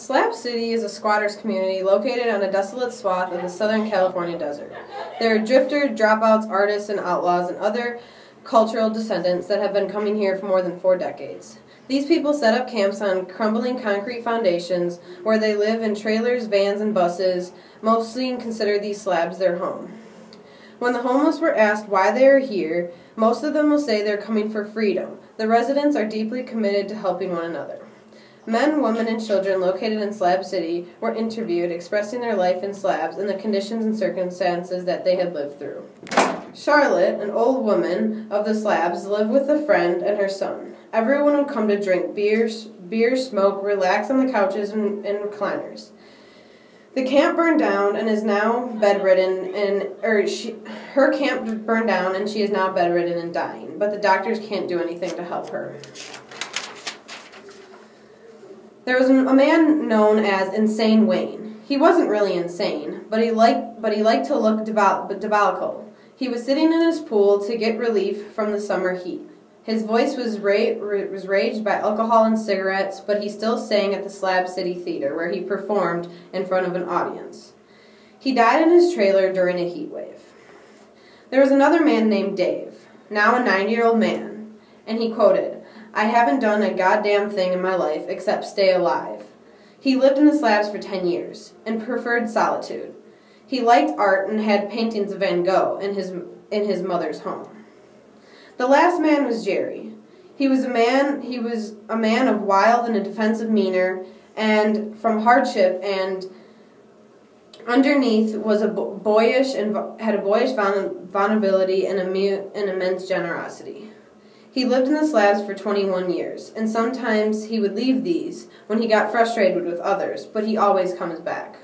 Slab City is a squatters community located on a desolate swath of the Southern California desert. There are drifters, dropouts, artists, and outlaws, and other cultural descendants that have been coming here for more than four decades. These people set up camps on crumbling concrete foundations where they live in trailers, vans, and buses, mostly and consider these slabs their home. When the homeless were asked why they are here, most of them will say they're coming for freedom. The residents are deeply committed to helping one another. Men, women, and children located in Slab City were interviewed expressing their life in slabs and the conditions and circumstances that they had lived through. Charlotte, an old woman of the slabs, lived with a friend and her son. Everyone would come to drink beer, beer smoke, relax on the couches and, and recliners. The camp burned down and is now bedridden, and or she, her camp burned down and she is now bedridden and dying. But the doctors can't do anything to help her. There was a man known as Insane Wayne. He wasn't really insane, but he liked but he liked to look diabolical. He was sitting in his pool to get relief from the summer heat. His voice was, ra- was raged by alcohol and cigarettes, but he still sang at the Slab City Theater, where he performed in front of an audience. He died in his trailer during a heat wave. There was another man named Dave, now a nine year old man, and he quoted, I haven't done a goddamn thing in my life except stay alive. He lived in the slabs for 10 years and preferred solitude. He liked art and had paintings of Van Gogh in his, in his mother's home. The last man was Jerry. He was a man he was a man of wild and a defensive demeanor and from hardship and underneath was a boyish and had a boyish vulnerability and, a, and immense generosity. He lived in the slabs for 21 years, and sometimes he would leave these when he got frustrated with others, but he always comes back.